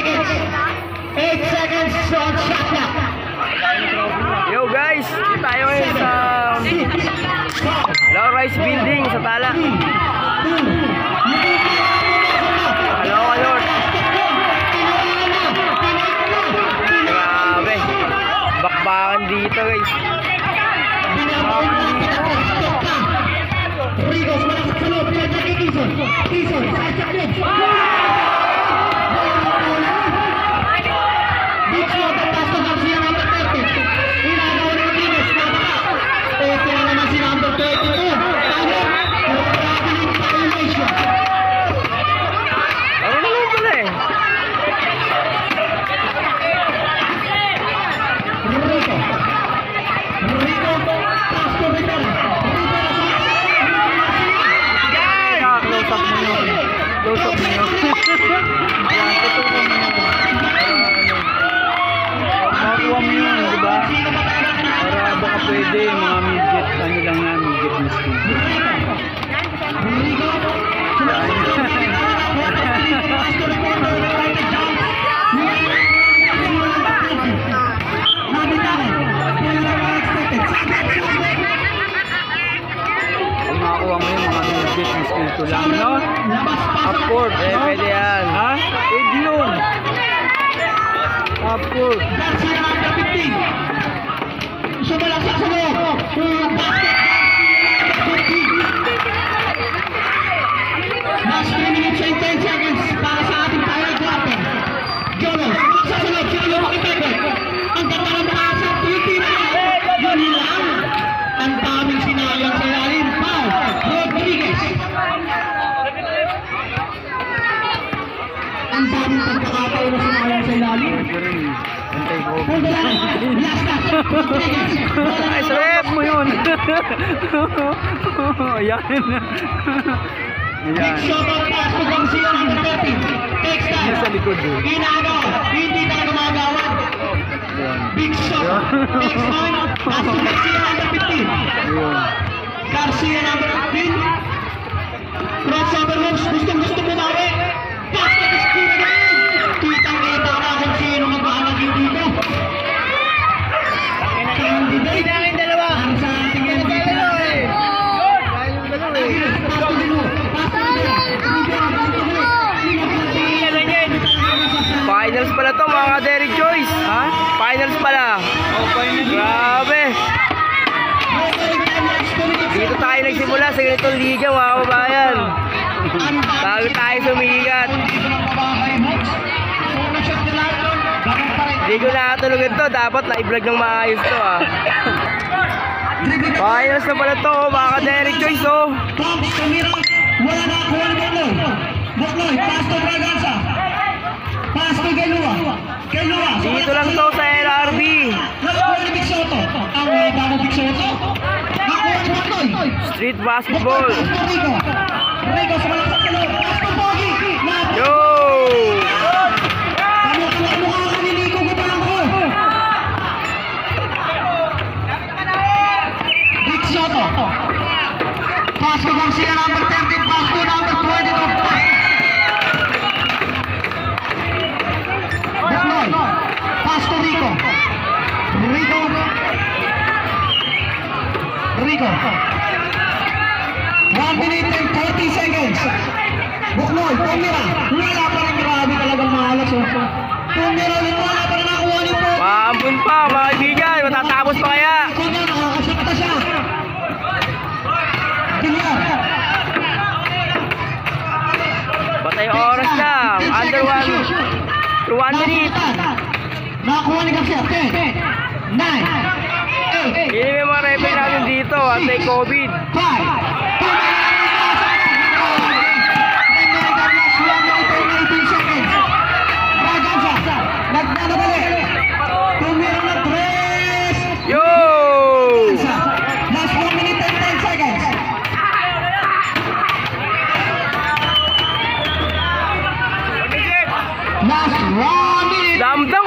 8 seconds on shot clock. Yo guys, tayo ngayon sa Low Rise Building sa Tala. Hello kayo. Grabe. Bakbakan dito guys. Rigos, malakas sa loob. Check na kay Kison. Kison, side check din. Big shot ang pass to Garcia, number 30. Inagawa ni Rodriguez, napaka. Ito na naman si number mosquito lang, no? Court, eh, pwede yan. Ha? Pwede yun. Half court. Sumalaksak sa loob. Basket. Antay ko. Ay, sarap mo yun. Ayan. Big Ayan. shot on pass to Garcia number 30. Takes time. Nasa likod. Ginagawa. Hindi talaga magagawan. Ayan. Big shot. Time. Pass to Garcia number 15. Ayun. Garcia number 15. Crossover Finals pala. Oh, finals. Grabe. Dito tayo nagsimula sa ganitong liga mga kabayan. Bago tayo sumikat. Hindi ko nakatulog ito. Dapat na-vlog ng maayos to ah. Finals na pala to mga Derek Joyce oh. Wala na ni Bokloy. Bokloy, pass to Braganza. Pass to Gelua. Gelua. Dito lang to sa LRB. Nakuha ni Big Soto. Ang wala mo Big Soto. Nakuha ni Bokloy. Street basketball. Rico. Rico sa loob. Pass to Pogi. Yo! Pass to Garcia number 13. Pass to number 22. Rico. 1 minute and 40 seconds. Buknoy, tumira. Wala pa rin grabe talagang mahalas. Oh. Tumira ulit, wala pa rin nakuha ni Pogi. Maampun pa mga kaibigan. Matatapos pa kaya? Kanya, nakakasakta siya. Gilyar. Batay oras lang. Under one. To one minute. Nakakuha ni Garcia. 10, 9, 8, Yun yung mga referee natin dito. Anti-COVID. 5, Nagdadabali. Tumira na tres. Yo! Last 1 minute and 10